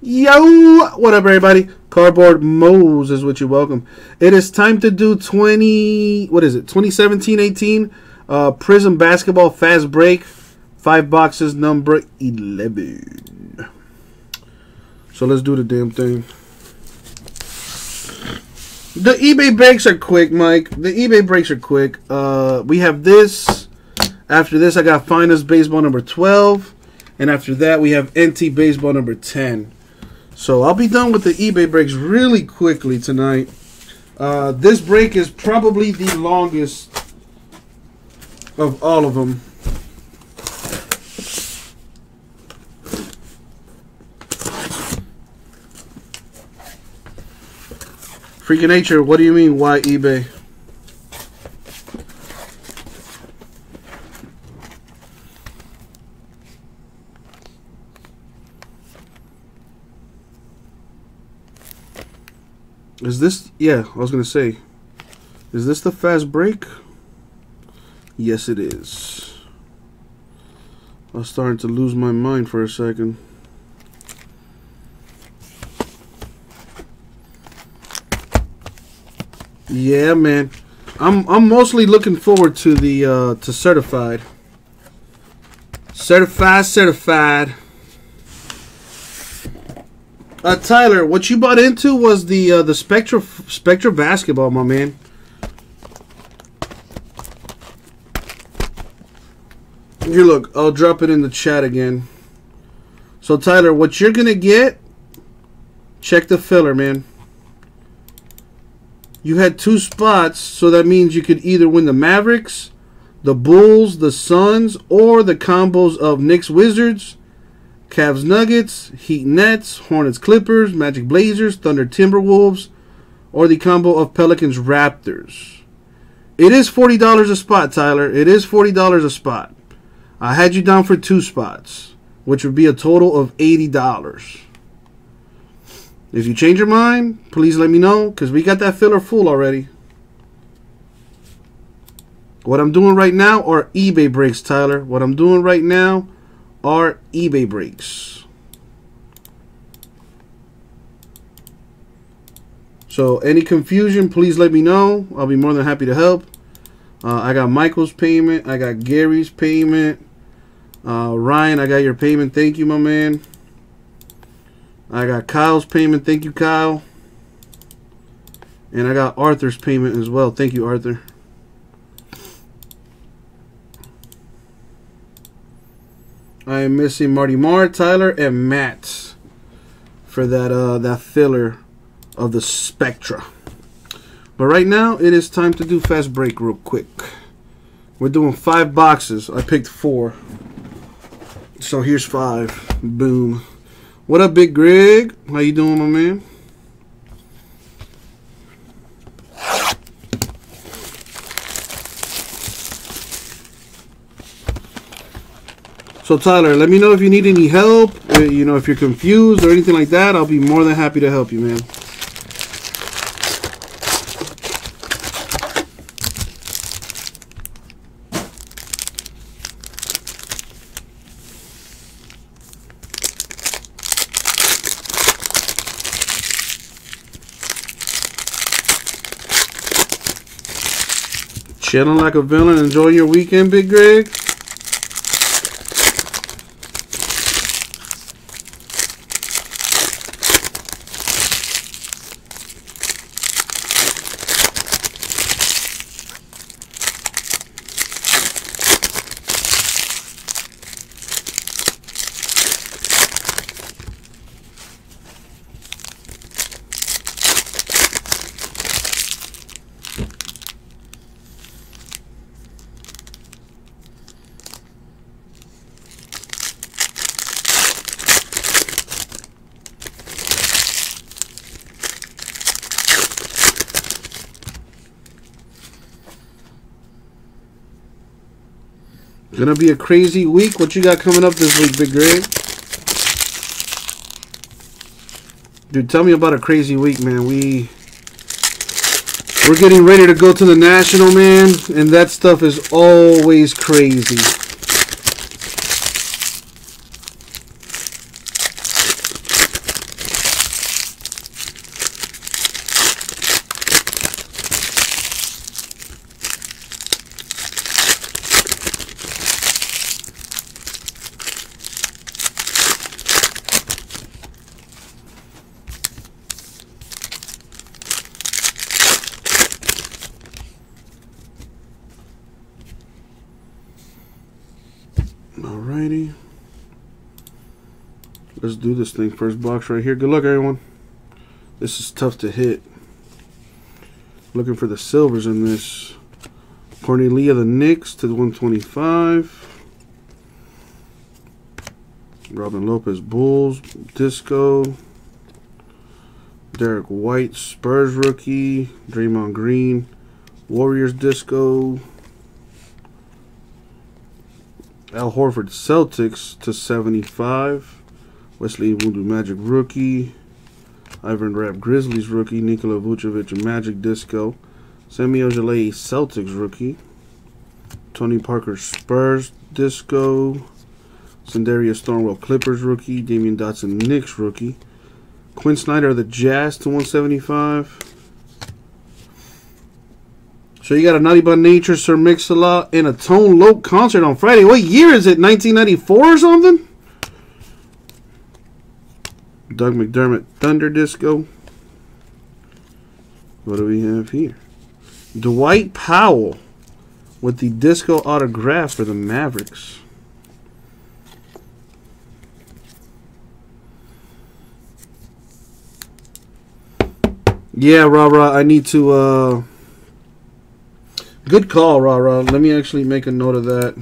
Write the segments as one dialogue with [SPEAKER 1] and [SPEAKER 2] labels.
[SPEAKER 1] Yo, what up, everybody? Cardboard Mose is what you welcome. It is time to do 20, what is it, 2017-18 uh, Prizm Basketball Fast Break. Five boxes, number 11. So let's do the damn thing. The eBay breaks are quick, Mike. The eBay breaks are quick. Uh, we have this. After this, I got Finest Baseball number 12. And after that, we have NT Baseball number 10. So I'll be done with the eBay breaks really quickly tonight. Uh, this break is probably the longest of all of them. Freaking nature, what do you mean, why eBay? Is this, yeah, I was going to say, is this the fast break? Yes, it is. I was starting to lose my mind for a second. Yeah, man. I'm I'm mostly looking forward to the uh, to certified. Certified, certified. Uh, Tyler, what you bought into was the uh, the Spectra Spectra basketball, my man. Here, look. I'll drop it in the chat again. So, Tyler, what you're gonna get? Check the filler, man. You had two spots, so that means you could either win the Mavericks, the Bulls, the Suns, or the combos of Knicks Wizards Cavs Nuggets, Heat Nets, Hornets Clippers, Magic Blazers, Thunder Timberwolves, or the combo of Pelicans Raptors. It is $40 a spot, Tyler. It is $40 a spot. I had you down for two spots, which would be a total of $80. If you change your mind, please let me know because we got that filler full already. What I'm doing right now are eBay breaks, Tyler. What I'm doing right now are eBay breaks. So any confusion, please let me know. I'll be more than happy to help. Uh, I got Michael's payment. I got Gary's payment. Uh, Ryan, I got your payment. Thank you, my man. I got Kyle's payment. Thank you, Kyle. And I got Arthur's payment as well. Thank you, Arthur. I am missing Marty Marr, Tyler, and Matt for that uh, that filler of the Spectra. But right now, it is time to do fast break real quick. We're doing five boxes. I picked four. So here's five. Boom. What up, Big Greg? How you doing, my man? So Tyler, let me know if you need any help. Uh, you know, if you're confused or anything like that, I'll be more than happy to help you, man. Chilling like a villain, Enjoy your weekend, Big Greg? Gonna be a crazy week. What you got coming up this week, Big Greg? Dude, tell me about a crazy week, man. We we're getting ready to go to the national, man, and that stuff is always crazy. Let's do this thing. First box right here. Good luck, everyone. This is tough to hit. Looking for the silvers in this. Cornelia the Knicks to the 125. Robin Lopez Bulls. Disco. Derrick White Spurs rookie. Draymond Green. Warriors Disco. Al Horford Celtics to 75. Wesley Iwundu Magic rookie. Ivan Rabb Grizzlies rookie. Nikola Vucevic Magic Disco. Semi Ojeleye Celtics rookie. Tony Parker Spurs Disco. Sindarius Thornwell Clippers rookie. Damyean Dotson Knicks rookie. Quin Snyder the Jazz to 175. So you got a Naughty by Nature, Sir Mix-a-Lot, and a Tone Loc concert on Friday. What year is it? 1994 or something? Doug McDermott Thunder Disco. What do we have here? Dwight Powell with the disco autograph for the Mavericks. Yeah, rah rah. I need to. uh Good call, rah rah. Let me actually make a note of that.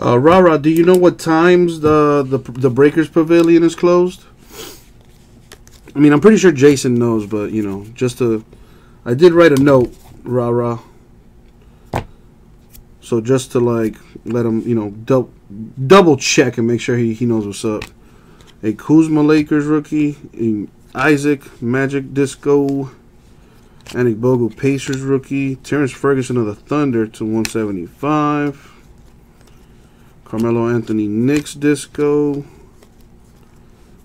[SPEAKER 1] Uh, Rara, do you know what times the, the the Breakers Pavilion is closed? I mean, I'm pretty sure Jason knows, but you know, just to, I did write a note, Rara. So just to like let him, you know, double double check and make sure he, he knows what's up. A Kuzma Lakers rookie, Isaac Magic Disco, Anigbogu Pacers rookie, Terrence Ferguson of the Thunder to 175. Carmelo Anthony Knicks disco.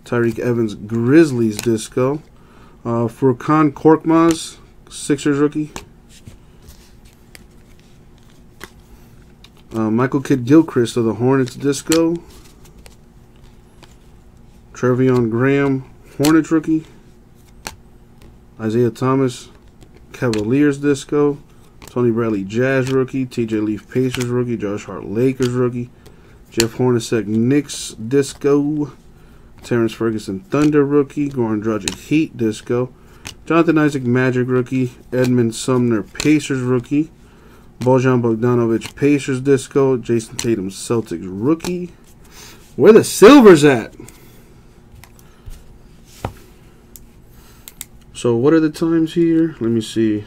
[SPEAKER 1] Tyreke Evans Grizzlies disco. Uh, Furkan Korkmaz Sixers rookie. Uh, Michael Kidd Gilchrist of the Hornets disco. Treveon Graham Hornets rookie. Isaiah Thomas Cavaliers disco. Tony Bradley Jazz rookie. TJ Leaf Pacers rookie. Josh Hart Lakers rookie. Jeff Hornacek, Knicks Disco. Terrence Ferguson, Thunder rookie. Goran Dragic, Heat Disco. Jonathan Isaac, Magic rookie. Edmund Sumner, Pacers rookie. Bojan Bogdanovic, Pacers Disco. Jayson Tatum, Celtics rookie. Where the silvers at? So what are the times here? Let me see.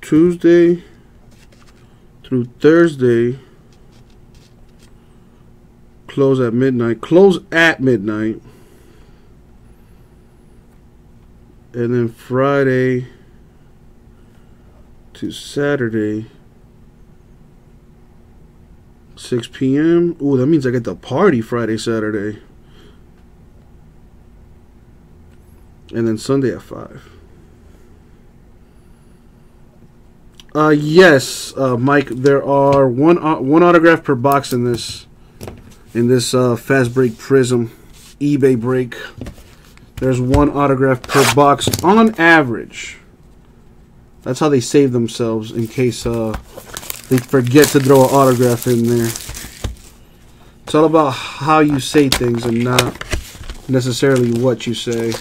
[SPEAKER 1] Tuesday, through Thursday. Close at midnight. Close at midnight. And then Friday to Saturday. 6 p.m. Ooh, that means I get the party Friday, Saturday. And then Sunday at 5. Uh, yes, uh, Mike. There are one uh, one autograph per box in this in this uh, fast break Prizm eBay break. There's one autograph per box on average. That's how they save themselves in case uh, they forget to throw an autograph in there. It's all about how you say things and not necessarily what you say.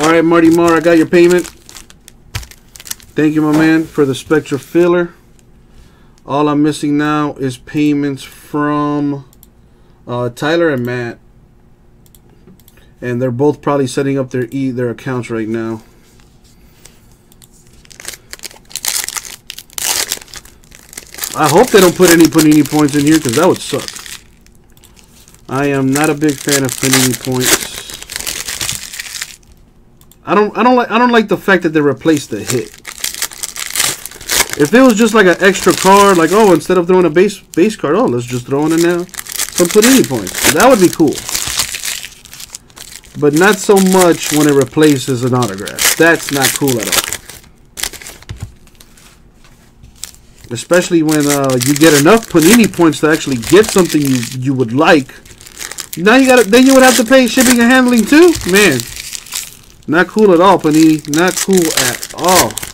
[SPEAKER 1] All right, Marty Marr, I got your payment. Thank you, my man, for the Spectra filler. All I'm missing now is payments from uh, Tyler and Matt. And they're both probably setting up their e their accounts right now. I hope they don't put any Panini points in here because that would suck. I am not a big fan of Panini points. I don't I don't like I don't like the fact that they replaced the hit. If it was just like an extra card, like oh, instead of throwing a base base card, oh, let's just throw in it now some Panini points. That would be cool. But not so much when it replaces an autograph. That's not cool at all. Especially when uh, you get enough Panini points to actually get something you, you would like. Now you got then you would have to pay shipping and handling too? Man. Not cool at all, Panini. Not cool at all.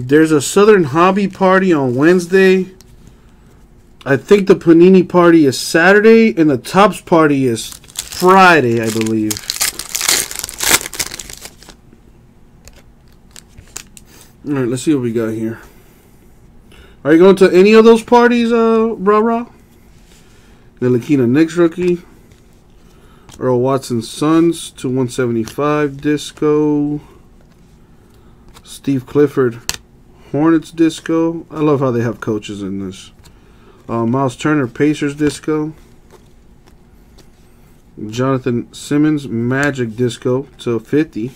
[SPEAKER 1] There's a Southern Hobby Party on Wednesday. I think the Panini Party is Saturday, and the Topps Party is Friday, I believe. All right, let's see what we got here. Are you going to any of those parties, uh, rah rah? Ntilikina Knicks rookie. Earl Watson Suns to 175 disco. Steve Clifford Hornets disco. I love how they have coaches in this. Uh, Miles Turner Pacers disco. Jonathan Simmons Magic disco to 50.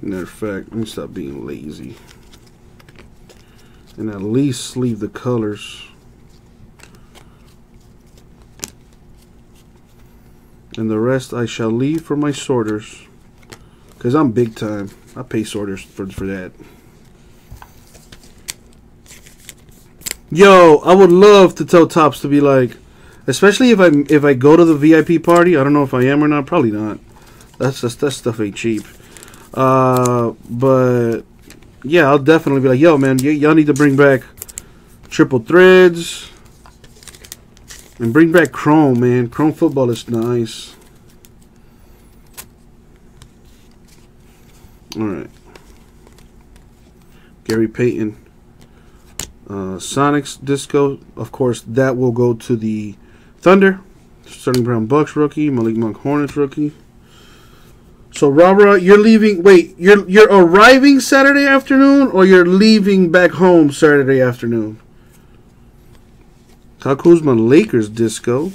[SPEAKER 1] Matter of fact, let me stop being lazy. And at least leave the colors. And the rest I shall leave for my sorters. Because I'm big time. I pay sorters for, for that. Yo, I would love to tell Topps to be like, especially if I if I go to the VIP party. I don't know if I am or not. Probably not. That's just that stuff ain't cheap. Uh, but yeah, I'll definitely be like, yo, man, y'all need to bring back triple threads and bring back Chrome, man. Chrome football is nice. All right. Gary Payton. Uh, Sonics Disco. Of course, that will go to the Thunder. Sterling Brown Bucks rookie. Malik Monk Hornets rookie. So, Robert, you're leaving. Wait, you're you're arriving Saturday afternoon, or you're leaving back home Saturday afternoon? Kyle Kuzma Lakers Disco.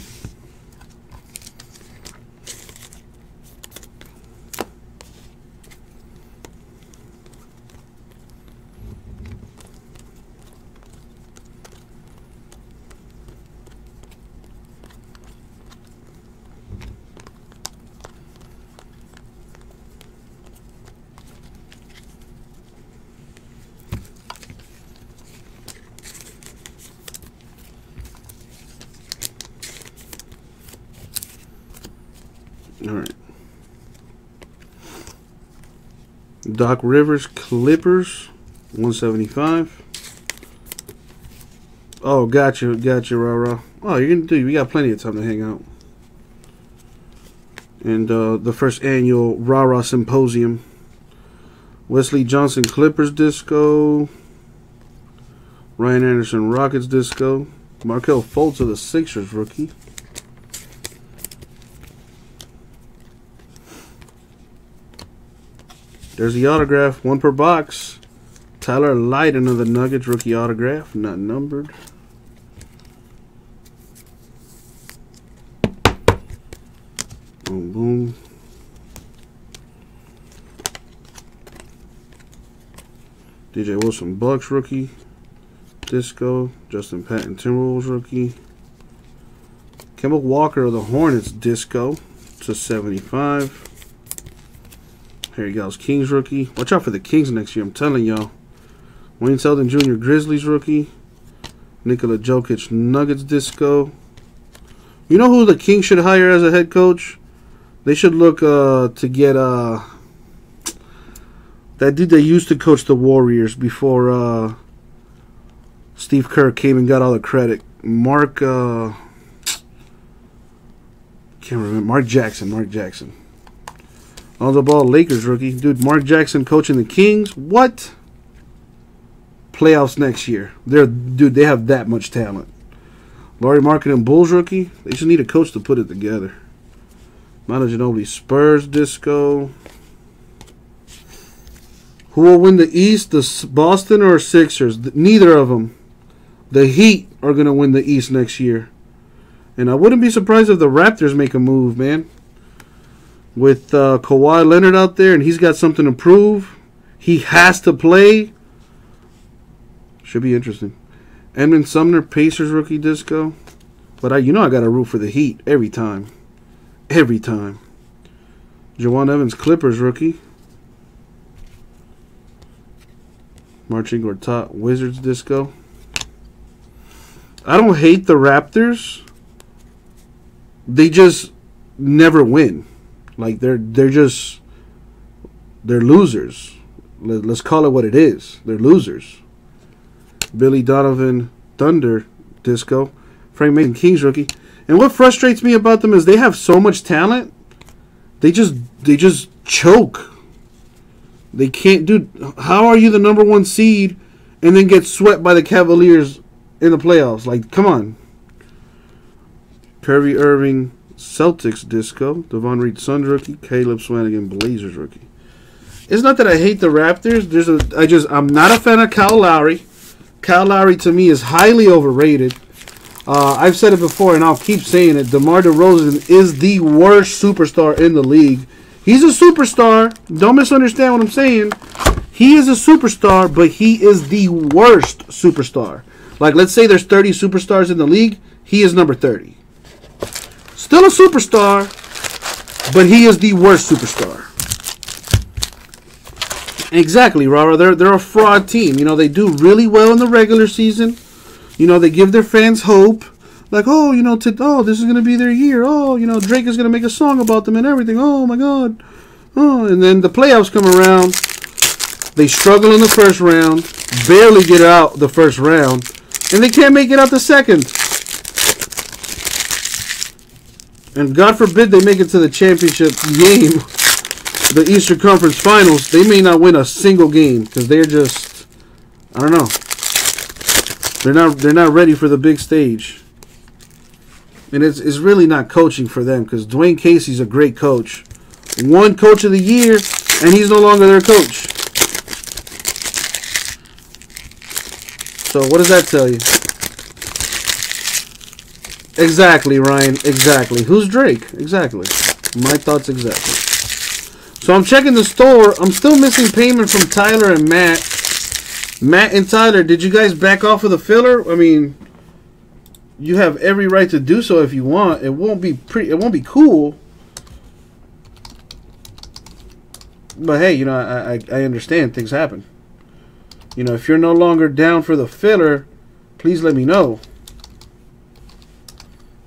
[SPEAKER 1] All right. Doc Rivers Clippers 175. Oh, gotcha, gotcha, rah rah. Oh, you're gonna do. We got plenty of time to hang out. And uh, the first annual rah rah symposium. Wesley Johnson Clippers disco. Ryan Anderson Rockets disco. Markelle Fultz of the Sixers rookie. There's the autograph, one per box. Tyler of the Nuggets rookie autograph, not numbered. Boom, boom. DJ Wilson Bucks rookie. Disco. Justin Patton Timberwolves rookie. Kemba Walker of the Hornets disco to 75. Here he goes. Kings rookie. Watch out for the Kings next year. I'm telling y'all. Wayne Selden Jr. Grizzlies rookie. Nikola Jokic Nuggets disco. You know who the Kings should hire as a head coach? They should look uh, to get uh, That dude that used to coach the Warriors before uh, Steve Kerr came and got all the credit. Mark, uh, can't remember. Mark Jackson. Mark Jackson. On the ball, Lakers rookie. Dude, Mark Jackson coaching the Kings. What? Playoffs next year. They're dude, they have that much talent. Lauri Markkanen Bulls rookie. They just need a coach to put it together. Manu Ginobili Spurs disco. Who will win the East? The Boston or Sixers? Neither of them. The Heat are going to win the East next year. And I wouldn't be surprised if the Raptors make a move, man. With uh, Kawhi Leonard out there and he's got something to prove. He has to play. Should be interesting. Edmund Sumner, Pacers rookie disco. But I, you know I got to root for the Heat every time. Every time. Jawun Evans, Clippers rookie. Marcin Gortat, Wizards disco. I don't hate the Raptors. They just never win. Like they're they're just they're losers. Let's call it what it is. They're losers. Billy Donovan Thunder disco. Frank Mason Kings rookie. And what frustrates me about them is they have so much talent. They just they just choke. They can't do. How are you the number one seed and then get swept by the Cavaliers in the playoffs? Like, come on. Kyrie Irving Celtics disco. Davon Reed Suns rookie. Caleb Swanigan Blazers rookie. It's not that I hate the Raptors. There's a I just I'm not a fan of Kyle Lowry. Kyle Lowry to me is highly overrated. Uh, I've said it before, and I'll keep saying it. DeMar DeRozan is the worst superstar in the league. He's a superstar. Don't misunderstand what I'm saying. He is a superstar, but he is the worst superstar. Like, let's say there's 30 superstars in the league. He is number 30. Still a superstar, but he is the worst superstar. Exactly, Rara. They're, they're a fraud team. You know, they do really well in the regular season. You know, they give their fans hope. Like, oh, you know, to, oh, this is going to be their year. Oh, you know, Drake is going to make a song about them and everything. Oh, my God. Oh, and then the playoffs come around. They struggle in the first round, barely get out the first round, and they can't make it out the second. And God forbid they make it to the championship game, the Eastern Conference Finals. They may not win a single game because they're just, I don't know. They're not they're not ready for the big stage. And it's, it's really not coaching for them because Dwane Casey's a great coach. One coach of the year, and he's no longer their coach. So what does that tell you? Exactly, Ryan. Exactly. Who's Drake? Exactly. My thoughts exactly. So I'm checking the store. I'm still missing payment from Tyler and Matt. Matt and Tyler, did you guys back off of the filler? I mean, you have every right to do so if you want. It won't be pretty. It won't be cool. But hey, you know, I, I, I understand things happen. You know, if you're no longer down for the filler, please let me know.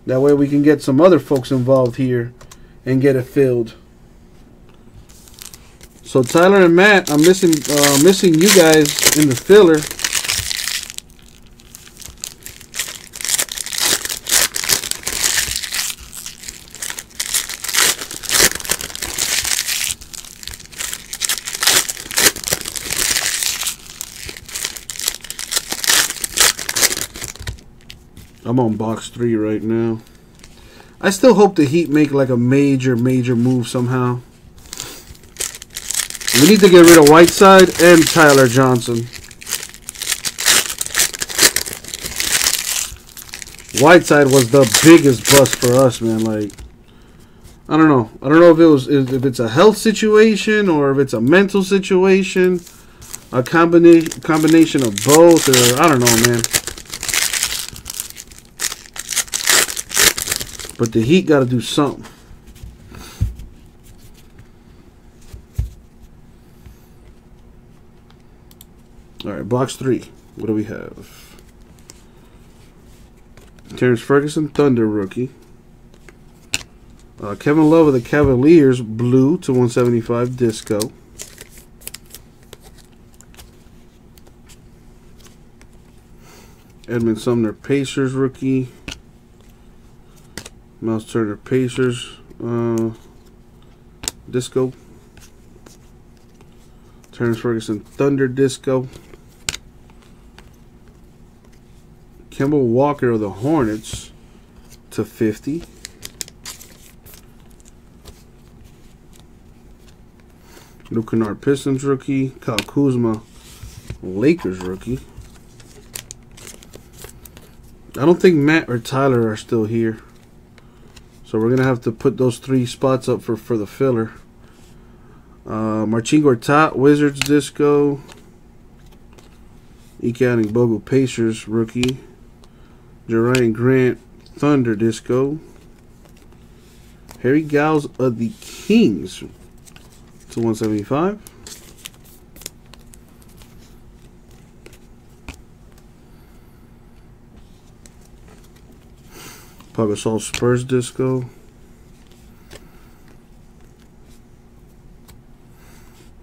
[SPEAKER 1] That way we can get some other folks involved here and get it filled. So Tyler and Matt, I'm missing uh, missing you guys in the filler. I'm on box three right now. I still hope the Heat make like a major, major move somehow. We need to get rid of Whiteside and Tyler Johnson. Whiteside was the biggest bust for us, man. Like, I don't know. I don't know if it was if it's a health situation or if it's a mental situation, a combination combination of both, or I don't know, man. But the Heat got to do something. All right, box three. What do we have? Terrence Ferguson, Thunder rookie. Uh, Kevin Love of the Cavaliers, blue to 175, disco. Edmund Sumner, Pacers rookie. Miles Turner Pacers uh, disco. Terrence Ferguson Thunder disco. Kemba Walker of the Hornets to 50. Luke Kennard Pistons rookie. Kyle Kuzma Lakers rookie. I don't think Matt or Tyler are still here. So we're going to have to put those three spots up for, for the filler. Uh, Marcin Gortat, Wizards Disco. Ike Anigbogu Pacers rookie. Jerian Grant Thunder Disco. Harry Giles of the Kings to 175. Pau Spurs Disco.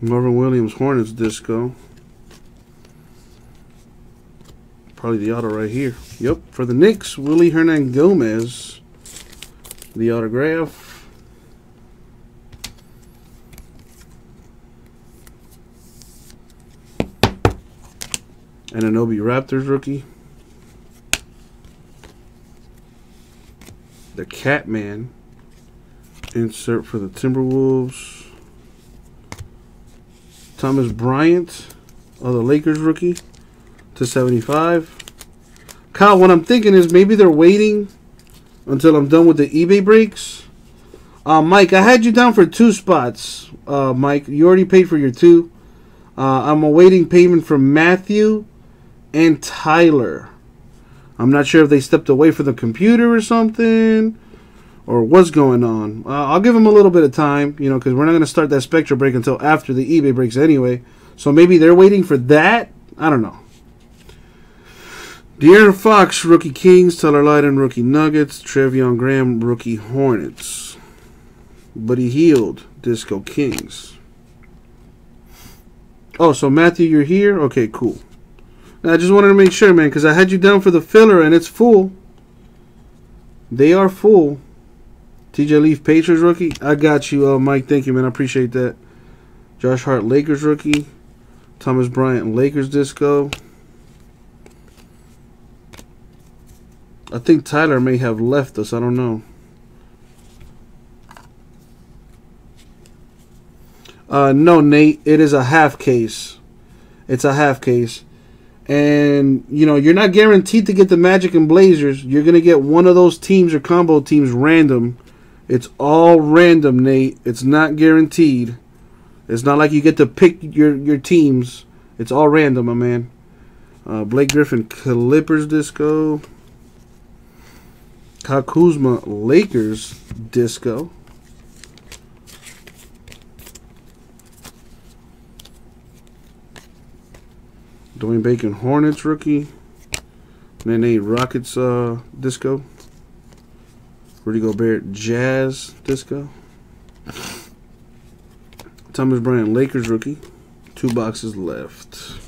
[SPEAKER 1] Marvin Williams Hornets Disco. Probably the auto right here. Yep, for the Knicks, Willy Hernangomez. The autograph. And Anunoby Raptors rookie. The Catman insert for the Timberwolves. Thomas Bryant of the Lakers rookie to 75. Kyle, what I'm thinking is maybe they're waiting until I'm done with the eBay breaks. Uh, Mike, I had you down for two spots. Uh, Mike, you already paid for your two. Uh, I'm awaiting payment from Matthew and Tyler. I'm not sure if they stepped away from the computer or something or what's going on. Uh, I'll give them a little bit of time, you know, because we're not going to start that Spectra break until after the eBay breaks anyway. So maybe they're waiting for that. I don't know. De'Aaron Fox, rookie Kings. Tyler Lydon, rookie Nuggets. Treveon Graham, rookie Hornets. Buddy Hield, Disco Kings. Oh, so Matthew, you're here? Okay, cool. I just wanted to make sure, man, because I had you down for the filler and it's full. They are full. TJ Leaf, Patriots rookie. I got you, uh, Mike. Thank you, man. I appreciate that. Josh Hart, Lakers rookie. Thomas Bryant, Lakers disco. I think Tyler may have left us. I don't know. Uh, no, Nate. It is a half case. It's a half case. And, you know, you're not guaranteed to get the Magic and Blazers. You're to get one of those teams or combo teams random it's all random, Nate. It's not guaranteed. It's not like you get to pick your, your teams. It's all random, my man. Uh, Blake Griffin, Clippers disco. Kyle Kuzma, Lakers disco. Dwayne Bacon, Hornets rookie. Nene Rockets uh, disco. Rudy Gobert Jazz Disco. Thomas Bryant Lakers rookie. Two boxes left.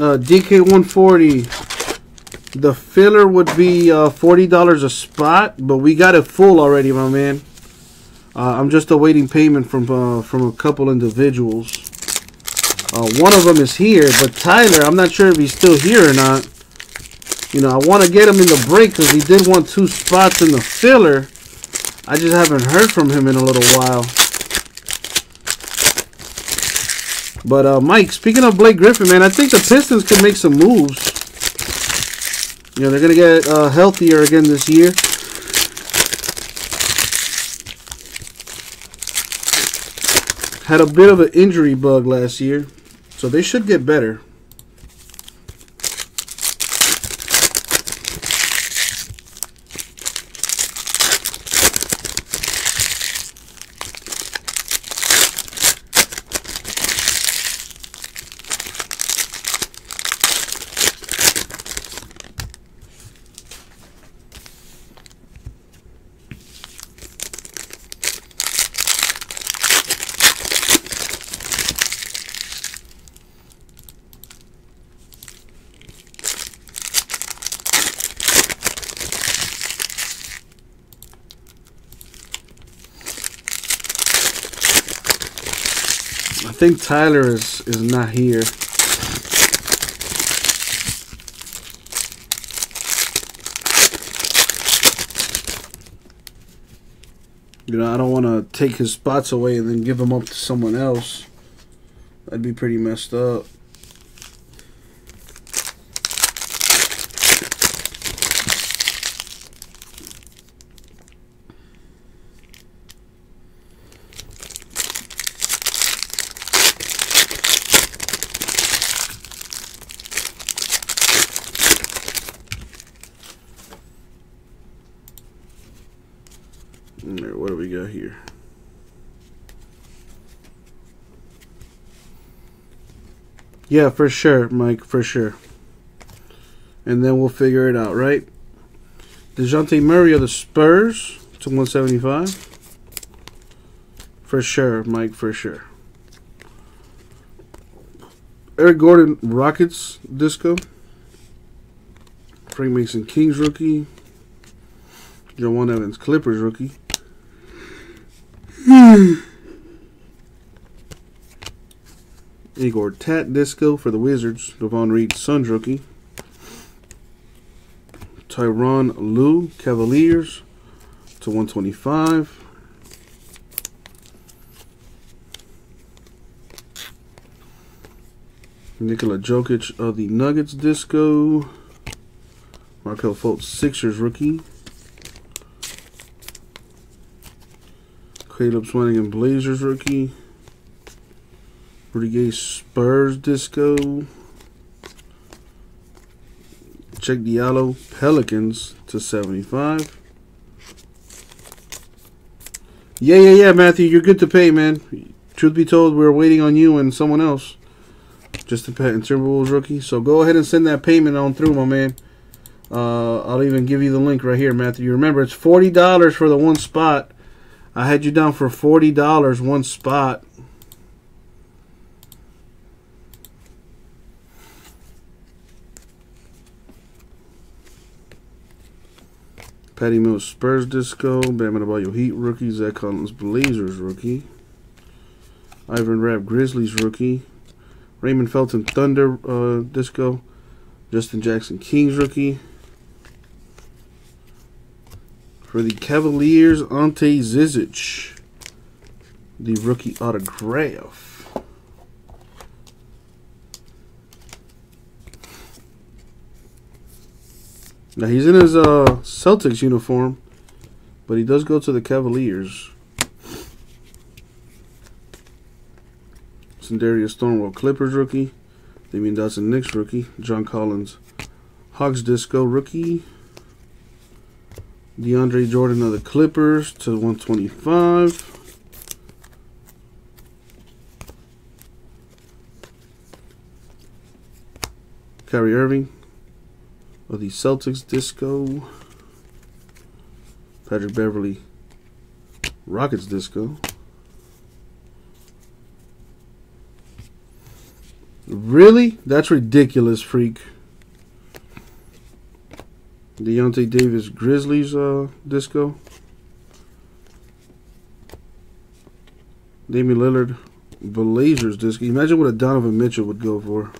[SPEAKER 1] Uh, DK140 the filler would be uh, $40 a spot, but we got it full already, my man. Uh, I'm just awaiting payment from uh, from a couple individuals. Uh, one of them is here, but Tyler, I'm not sure if he's still here or not. You know, I want to get him in the break because he did want two spots in the filler. I just haven't heard from him in a little while. But, uh, Mike, speaking of Blake Griffin, man, I think the Pistons could make some moves. You know, they're going to get uh, healthier again this year. Had a bit of an injury bug last year, so they should get better. Think Tyler is is not here. You know, I don't want to take his spots away and then give them up to someone else. That'd be pretty messed up. Alright, what do we got here? Yeah, for sure, Mike, for sure. And then we'll figure it out, right? DeJounte Murray of the Spurs to 175. For sure, Mike, for sure. Eric Gordon, Rockets, Disco. Frank Mason, Kings rookie. Joe Evans, Clippers rookie. Igor Tat Disco for the Wizards. Davon Reed, Suns rookie. Tyronn Lue, Cavaliers to 125. Nikola Jokic of the Nuggets Disco. Markelle Fultz, Sixers rookie. Caleb Swanigan, Blazers rookie. Gay, Spurs disco. Cheick Diallo, Pelicans to 75. Yeah, yeah, yeah, Matthew, you're good to pay, man. Truth be told, we're waiting on you and someone else. Justin Patton Timberwolves rookie. So go ahead and send that payment on through, my man. Uh, I'll even give you the link right here, Matthew. You remember, it's $40 for the one spot. I had you down for $40 one spot. Patty Mills Spurs Disco, Bam Adebayo Heat rookie, Zach Collins Blazers rookie, Ivan Rabb Grizzlies rookie, Raymond Felton Thunder uh, Disco, Justin Jackson Kings rookie, for the Cavaliers, Ante Zizic. The rookie autograph. Now he's in his uh, Celtics uniform, but he does go to the Cavaliers. Sindarius Thornwell Clippers rookie. Damyean Dotson Knicks rookie. John Collins Hawks Disco rookie. DeAndre Jordan of the Clippers to 125. Kyrie Irving the Celtics Disco. Patrick Beverley Rockets Disco. Really? That's ridiculous, freak. Deyonta Davis Grizzlies uh, disco. Damian Lillard Blazers disco. Imagine what a Donovan Mitchell would go for.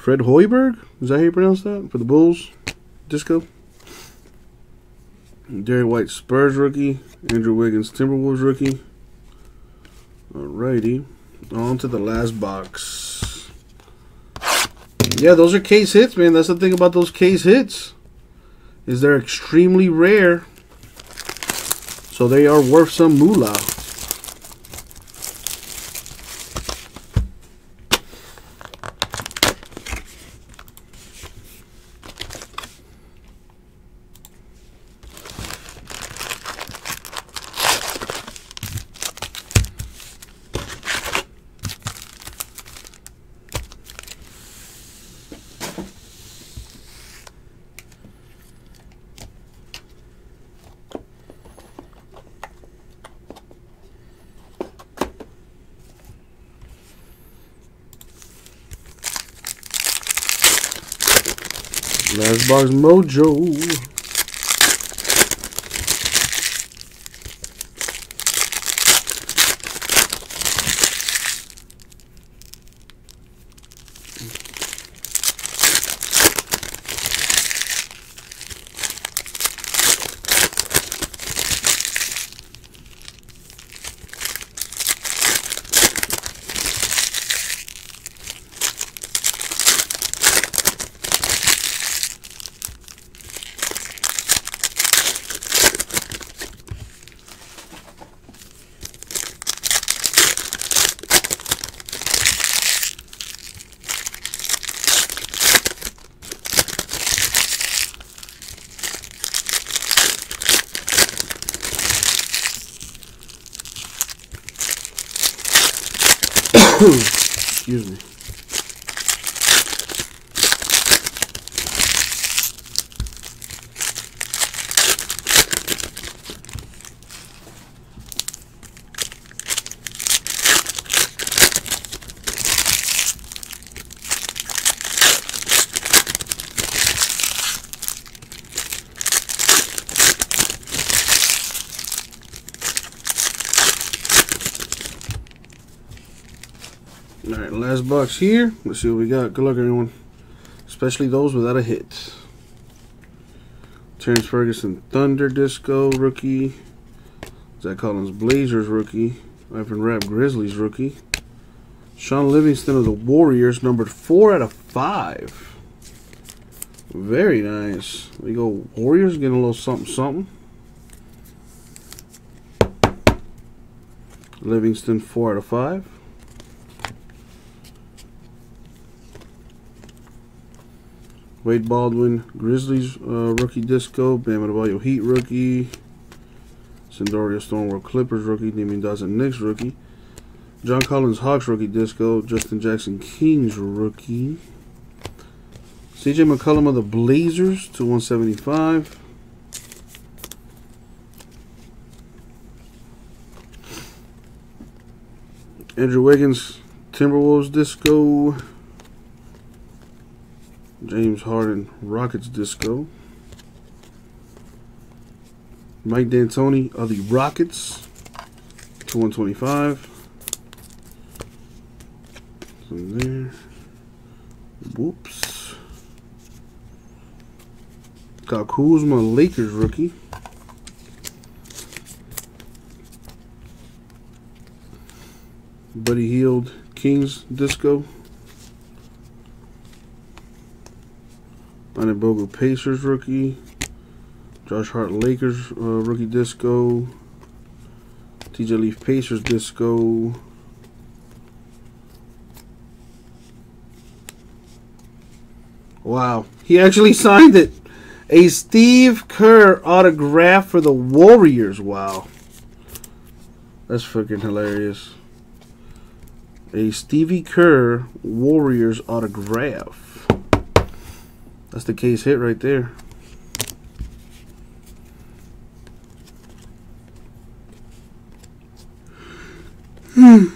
[SPEAKER 1] Fred Hoiberg? Is that how you pronounce that? For the Bulls? Disco? Derrick White Spurs rookie. Andrew Wiggins Timberwolves rookie. Alrighty. On to the last box. Yeah, those are case hits, man. That's the thing about those case hits. Is they're extremely rare. So they are worth some moolah. Last box mojo. 哼 Alright, last box here. Let's see what we got. Good luck, everyone. Especially those without a hit. Terrence Ferguson, Thunder Disco rookie. Zach Collins, Blazers rookie. Ivan Rabb, Grizzlies rookie. Shaun Livingston of the Warriors, numbered 4 out of 5. Very nice. We go Warriors, getting a little something something. Livingston, 4 out of 5. Wade Baldwin, Grizzlies uh, rookie disco. Bam Adebayo Heat rookie. Sindarius Thornwell Clippers rookie. Damyean Dotson Knicks rookie. John Collins Hawks rookie disco. Justin Jackson Kings rookie. CJ McCollum of the Blazers to 175. Andrew Wiggins Timberwolves disco. James Harden Rockets disco. Mike D'Antoni of the Rockets to 125. From there. Whoops. Got Kuzma Lakers rookie. Buddy Hield Kings disco. Bogu Pacers rookie. Josh Hart Lakers uh, rookie disco. TJ Leaf Pacers disco. Wow, he actually signed it. A Steve Kerr autograph for the Warriors. Wow. That's freaking hilarious. A Stevie Kerr Warriors autograph. That's the case hit right there. Hmm.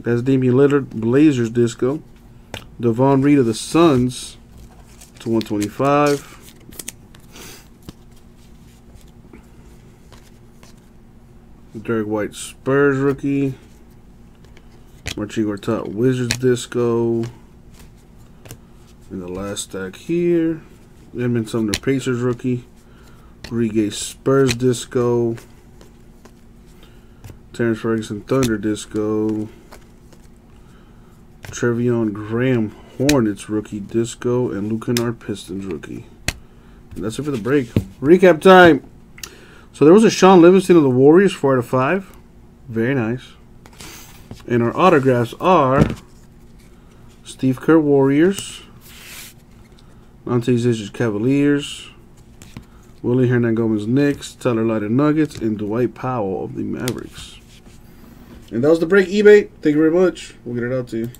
[SPEAKER 1] That's Damian Lillard, Blazers disco. Davon Reed of the Suns to 125. Derrick White, Spurs rookie. Marcin Gortat, Wizards disco. And the last stack here. Edmond Sumner, Pacers rookie. Rudy Gay Spurs disco. Terrence Ferguson, Thunder disco. Treveon Graham Hornets rookie disco and Kennard Pistons rookie. And that's it for the break. Recap time. So there was a Shaun Livingston of the Warriors, 4 out of 5. Very nice. And our autographs are Steve Kerr Warriors, Ante Zizic Cavaliers, Willie Hernangomez Knicks, Tyler Lydon Nuggets, and Dwight Powell of the Mavericks. And that was the break, eBay. Thank you very much. We'll get it out to you.